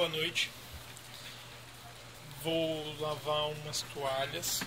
boa noite. Vou lavar umas toalhas.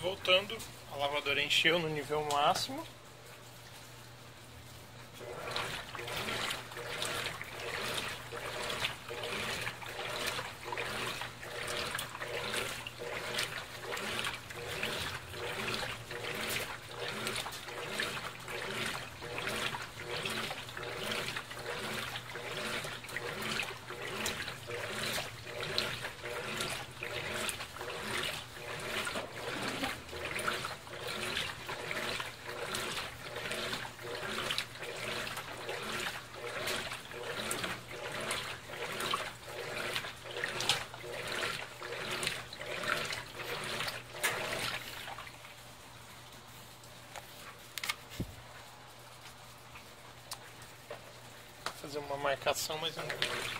Voltando, a lavadora encheu no nível máximo. fazer uma marcação, mas não.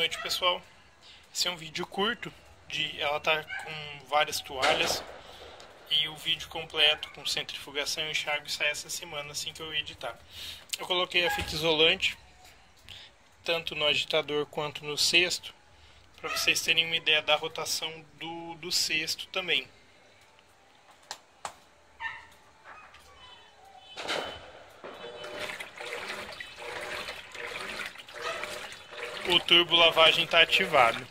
Noite pessoal. Esse é um vídeo curto, de, ela tá com várias toalhas e o vídeo completo com centrifugação e enxágue sai essa semana assim que eu editar. Eu coloquei a fita isolante tanto no agitador quanto no cesto para vocês terem uma ideia da rotação do, do cesto também. O turbo lavagem está ativado.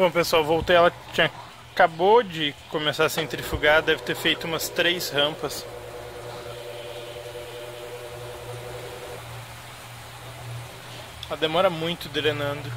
Bom pessoal, voltei, ela tinha, acabou de começar a centrifugar, deve ter feito umas três rampas. Ela demora muito drenando.